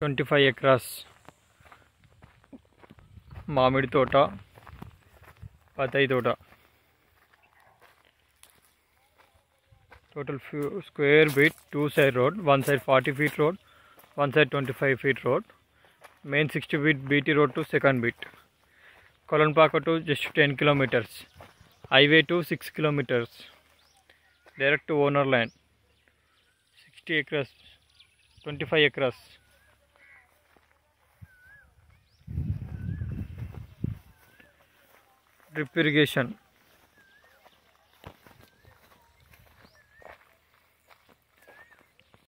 Twenty five acres మామిడి తోట బత్తాయి తోట total few square feet two side road one side forty feet road one side twenty five feet road main sixty feet BT road to second beat Kolanpaka to just ten kilometers highway to six kilometers direct to owner land sixty acres twenty five acres drip irrigation.